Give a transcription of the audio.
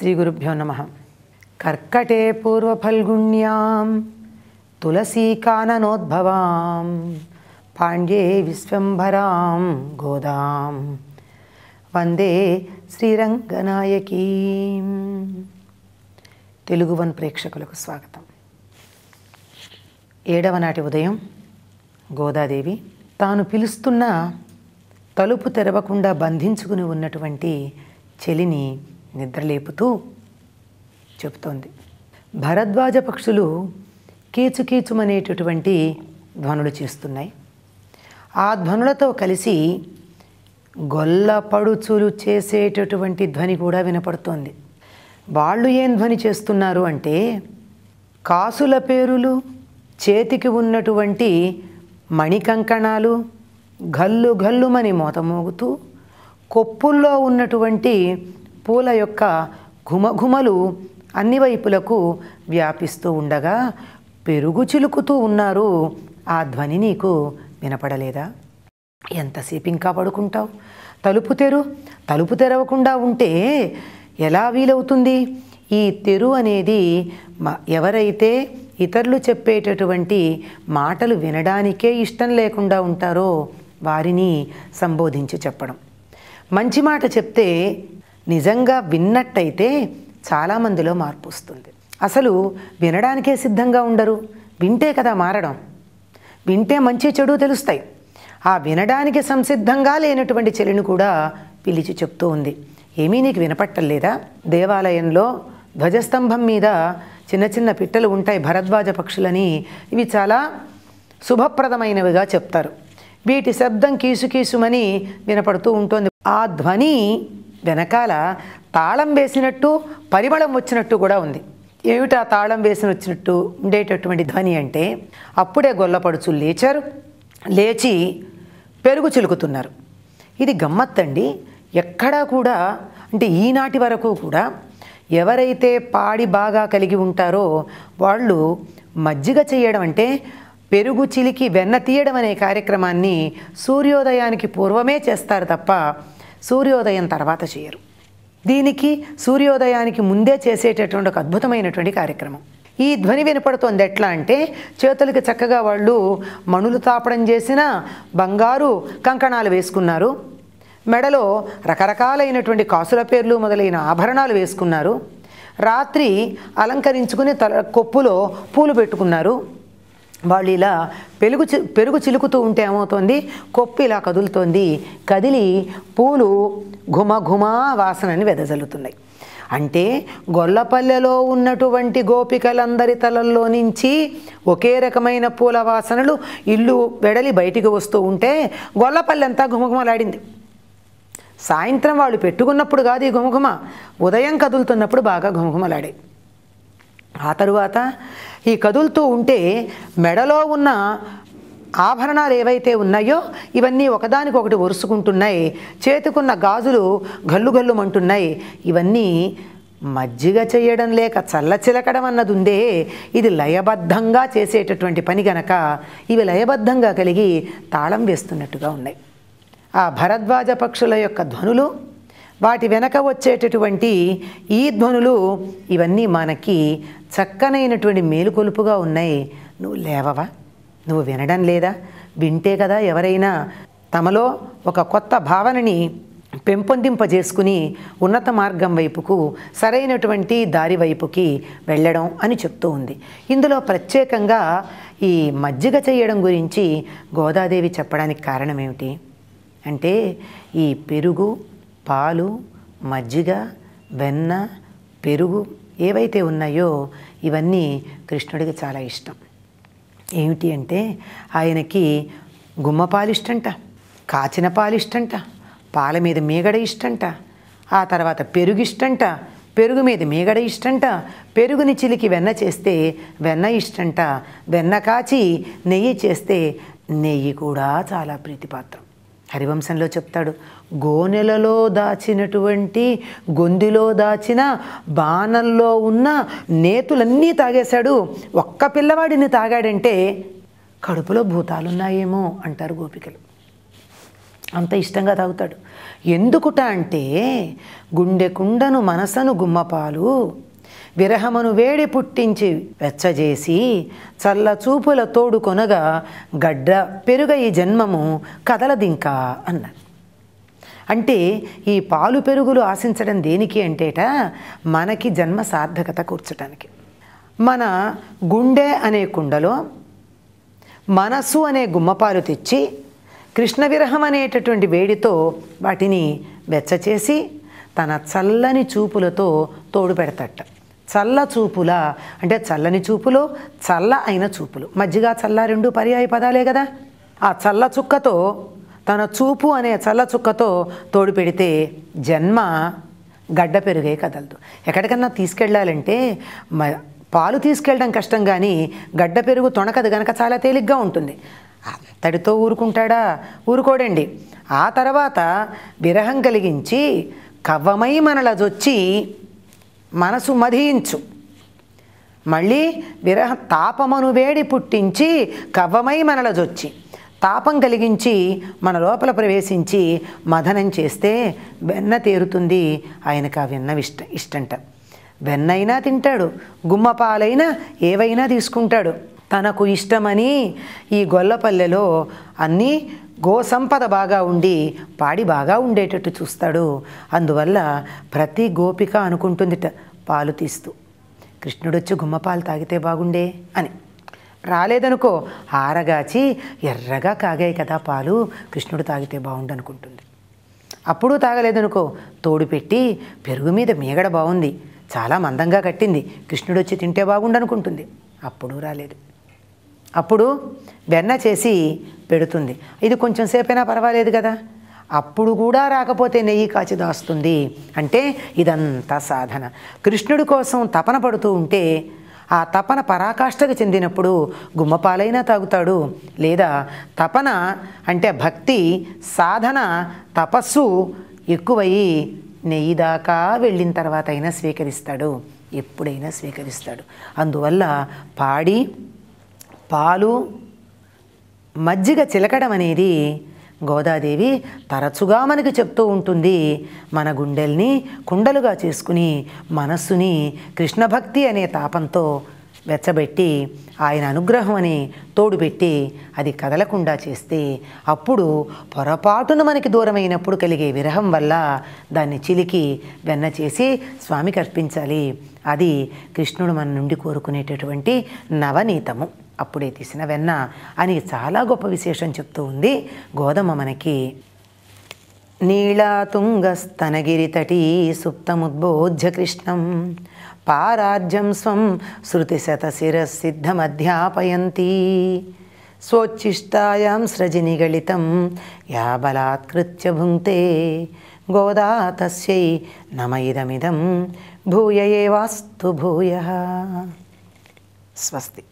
శ్రీ గురుభ్యో నమ. కర్కటే పూర్వఫల్గుణ్యాం తులసీకాననోద్భవాం పాండ్యే విశ్వంభరాం గోదాం. వందే శ్రీరంగనాయకీం. తెలుగు వన్ ప్రేక్షకులకు స్వాగతం. ఏడవ నాటి ఉదయం గోదాదేవి తాను పిలుస్తున్న తలుపు తెరవకుండా బంధించుకుని ఉన్నటువంటి చెలిని నిద్రలేపుతూ చెబుతోంది. భరద్వాజ పక్షులు కీచుకీచుమనేటటువంటి ధ్వనులు చేస్తున్నాయి. ఆ ధ్వనులతో కలిసి గొల్లపడుచులు చేసేటటువంటి ధ్వని కూడా వినపడుతోంది. వాళ్ళు ఏం ధ్వని చేస్తున్నారు అంటే కాసుల పేరులు చేతికి ఉన్నటువంటి మణికంకణాలు గల్లు గల్లుమని మోతమోగుతూ కొప్పుల్లో ఉన్నటువంటి పూల యొక్క ఘుమఘుమలు అన్ని వైపులకు వ్యాపిస్తూ ఉండగా పెరుగు చిలుకుతూ ఉన్నారు. ఆ ధ్వని నీకు వినపడలేదా? ఎంతసేపు ఇంకా పడుకుంటావు? తలుపు తెరు తలుపు తెరవకుండా ఉంటే ఎలా వీలవుతుంది? ఈ తెరు అనేది మ- ఎవరైతే ఇతరులు చెప్పేటటువంటి మాటలు వినడానికే ఇష్టం లేకుండా ఉంటారో వారిని సంబోధించి చెప్పడం. మంచి మాట చెప్తే నిజంగా విన్నట్టయితే చాలామందిలో మార్పు వస్తుంది. అసలు వినడానికే సిద్ధంగా ఉండరు. వింటే కదా మారడం. వింటే మంచి చెడు తెలుస్తాయి. ఆ వినడానికి సంసిద్ధంగా లేనటువంటి చెలిని కూడా పిలిచి చెప్తూ ఉంది. ఏమీ నీకు వినపట్టలేదా దేవాలయంలో ధ్వజస్తంభం మీద చిన్న చిన్న పిట్టలు ఉంటాయి భరద్వాజ పక్షులని. ఇవి చాలా శుభప్రదమైనవిగా చెప్తారు. వీటి శబ్దం కీసుకీసుమని వినపడుతూ ఉంటుంది. ఆ ధ్వని వెనకాల తాళం వేసినట్టు పరిమళం వచ్చినట్టు కూడా ఉంది. ఏమిటా తాళం వేసిన వచ్చినట్టు ఉండేటటువంటి ధ్వని అంటే అప్పుడే గొల్లపడుచు లేచారు. లేచి పెరుగు చిలుకుతున్నారు. ఇది గమ్మత్తండి. ఎక్కడా కూడా అంటే ఈనాటి వరకు కూడా ఎవరైతే పాడి బాగా కలిగి ఉంటారో వాళ్ళు మజ్జిగ చేయడం అంటే పెరుగు చిలికి వెన్న తీయడం అనే కార్యక్రమాన్ని సూర్యోదయానికి పూర్వమే చేస్తారు తప్ప సూర్యోదయం తర్వాత చేయరు. దీనికి సూర్యోదయానికి ముందే చేసేటటువంటి ఒక అద్భుతమైనటువంటి కార్యక్రమం. ఈ ధ్వని వినపడుతోంది ఎట్లా అంటే చేతులకి చక్కగా వాళ్ళు మణులు తాపడం చేసిన బంగారు కంకణాలు వేసుకున్నారు. మెడలో రకరకాలైనటువంటి కాసుల పేర్లు మొదలైన ఆభరణాలు వేసుకున్నారు. రాత్రి అలంకరించుకుని తల కొప్పులో పూలు పెట్టుకున్నారు. వాళ్ళు ఇలా పెరుగు చి- పెరుగు చిలుకుతూ ఉంటే ఏమవుతుంది? కొప్పు ఇలా కదులుతోంది. కదిలి పూలు ఘుమ ఘుమ వాసనని వెదజల్లుతున్నాయి. అంటే గొల్లపల్లెలో ఉన్నటువంటి గోపికలందరి తలల్లో నుంచి ఒకే రకమైన పూల వాసనలు ఇల్లు వెడలి బయటికి వస్తూ ఉంటే గొల్లపల్లె అంతా ఘుమఘుమలాడింది సాయంత్రం వాళ్ళు పెట్టుకున్నప్పుడు కాదు ఈ ఘుమఘుమ ఉదయం కదులుతున్నప్పుడు బాగా ఘుమఘుమలాడాయి ఆ తరువాత ఈ కదులుతూ ఉంటే మెడలో ఉన్న ఆభరణాలు ఏవైతే ఉన్నాయో ఇవన్నీ ఒకదానికొకటి ఒరుసుకుంటున్నాయి. చేతికున్న గాజులు గల్లు గల్లుమంటున్నాయి ఇవన్నీ మజ్జిగ చేయడం లేక చల్ల చిలకడం అన్నది ఉందే ఇది లయబద్ధంగా చేసేటటువంటి పని గనక ఇవి లయబద్ధంగా కలిగి తాళం వేస్తున్నట్టుగా ఉన్నాయి. ఆ భరద్వాజ పక్షుల యొక్క ధ్వనులు వాటి వెనక వచ్చేటటువంటి ఈ ధ్వనులు ఇవన్నీ మనకి చక్కనైనటువంటి మేలుకొలుపుగా ఉన్నాయి. నువ్వు లేవవా? నువ్వు వినడం లేదా? వింటే కదా ఎవరైనా తమలో ఒక కొత్త భావనని పెంపొందింపజేసుకుని ఉన్నత మార్గం వైపుకు సరైనటువంటి దారి వైపుకి వెళ్ళడం అని చెప్తూ ఉంది. ఇందులో ప్రత్యేకంగా ఈ మజ్జిగ చేయడం గురించి గోదాదేవి చెప్పడానికి కారణం ఏమిటి? అంటే ఈ పెరుగు పాలు మజ్జిగ వెన్న పెరుగు ఏవైతే ఉన్నాయో ఇవన్నీ కృష్ణుడికి చాలా ఇష్టం. ఏమిటి అంటే ఆయనకి గుమ్మ పాలు కాచిన పాలిష్టంట పాల మీద మీగడ ఇష్టంట ఆ తర్వాత పెరుగు ఇష్టంట పెరుగు మీద మీగడ ఇష్టంట పెరుగుని చిలికి వెన్న చేస్తే వెన్న ఇష్టంట వెన్న కాచి నెయ్యి చేస్తే నెయ్యి కూడా చాలా ప్రీతిపాత్రం. హరివంశంలో చెప్తాడు గోనెలలో దాచినటువంటి గొందిలో దాచిన బాణల్లో ఉన్న నేతులన్నీ తాగేశాడు. ఒక్క పిల్లవాడిని తాగాడంటే కడుపులో భూతాలున్నాయేమో అంటారు గోపికలు. అంత ఇష్టంగా తాగుతాడు. ఎందుకుట అంటే గుండె కుండను మనసను గుమ్మపాలు విరహమును వేడి పుట్టించి వెచ్చజేసి చల్ల చూపుల తోడు కొనగా గడ్డ పెరుగ ఈ జన్మము కదలదింకా అన్నారు అంటే ఈ పాలు పెరుగులు ఆశించడం దేనికి అంటేట మనకి జన్మ సార్థకత కూర్చటానికి. మన గుండె అనే కుండలో మనస్సు అనే గుమ్మపాలు తెచ్చి కృష్ణ విరహం అనేటటువంటి వేడితో వాటిని వెచ్చచేసి తన చల్లని చూపులతో తోడు పెడతట. చల్ల చూపుల. అంటే చల్లని చూపులో చల్ల అయిన చూపులు. మజ్జిగ చల్ల రెండు పర్యాయ పదాలే కదా. ఆ చల్ల చుక్కతో తన చూపు అనే చల్ల చుక్కతో తోడు పెడితే జన్మ గడ్డ పెరుగే కదలదు. ఎక్కడికన్నా తీసుకెళ్ళాలంటే మ పాలు తీసుకెళ్ళడం కష్టం కానీ గడ్డ పెరుగు తొణకదు గనక చాలా తేలిగ్గా ఉంటుంది. అంతటితో ఊరుకుంటాడా? ఊరుకోడండి. ఆ తర్వాత విరహం కలిగించి కవ్వమై మనలజొచ్చి మనసు మధించు. మళ్ళీ విరహ తాపమను వేడి పుట్టించి కవ్వమై మనలజొచ్చి తాపం కలిగించి మన లోపల ప్రవేశించి మథనం చేస్తే వెన్న తేరుతుంది ఆయనకు ఆ వెన్న ఇష్ట ఇష్టంట. వెన్నైనా తింటాడు గుమ్మపాలైనా ఏవైనా తీసుకుంటాడు. తనకు ఇష్టమని ఈ గొల్లపల్లెలో అన్నీ గోసంపద బాగా ఉండి పాడి బాగా ఉండేటట్టు చూస్తాడు. అందువల్ల ప్రతి గోపిక అనుకుంటుందిట పాలు తీస్తూ. కృష్ణుడొచ్చి గుమ్మపాలు తాగితే బాగుండే అని. రాలేదనుకో ఆరగాచి ఎర్రగా కాగాయి కదా పాలు కృష్ణుడు తాగితే బాగుండు అనుకుంటుంది అప్పుడు తాగలేదనుకో తోడు పెట్టి పెరుగు మీద మీగడ బాగుంది చాలా మందంగా కట్టింది. కృష్ణుడు వచ్చి తింటే బాగుండనుకుంటుంది. అప్పుడు రాలేదు. అప్పుడు వెన్న చేసి పెడుతుంది. ఇది కొంచెం సేపైనా పర్వాలేదు కదా? అప్పుడు కూడా రాకపోతే నెయ్యి కాచి దాస్తుంది. అంటే ఇదంతా సాధన. కృష్ణుడి కోసం తపన పడుతూ ఉంటే ఆ తపన పరాకాష్ఠకు చెందినప్పుడు గుమ్మపాలైనా తాగుతాడు. లేదా తపన అంటే భక్తి సాధన తపస్సు ఎక్కువయ్యి నెయ్యి దాకా వెళ్ళిన తర్వాత అయినా స్వీకరిస్తాడు. ఎప్పుడైనా స్వీకరిస్తాడు. అందువల్ల పాడి పాలు మజ్జిగ చిలకడం అనేది గోదాదేవి తరచుగా మనకి చెప్తూ ఉంటుంది. మన గుండెల్ని కుండలుగా చేసుకుని మనస్సుని కృష్ణభక్తి అనే తాపంతో వెచ్చబెట్టి ఆయన అనుగ్రహం అని తోడుపెట్టి అది కదలకుండా చేస్తే అప్పుడు పొరపాటున మనకి దూరమైనప్పుడు కలిగే విరహం వల్ల దాన్ని చిలికి వెన్న చేసి స్వామికి అర్పించాలి. అది కృష్ణుడు మన నుండి కోరుకునేటటువంటి నవనీతము. అప్పుడే తీసిన వెన్న అని చాలా గొప్ప విశేషం చెప్తూ ఉంది. గోధుమ మనకి నీళాతుంగస్తనగిరితటీ సుప్తముద్బోధ్య కృష్ణం. పారాజ్యం స్వం శృతిశతశిరసిద్ధమధ్యాపయంతి స్వోచ్ఛిష్టాయాం సృజినిగళితం యా బలాత్కృత్య భుంక్తే. గోదా తస్యై నమ ఇదమిదం భూయ ఏవాస్తు భూయ. స్వస్తి.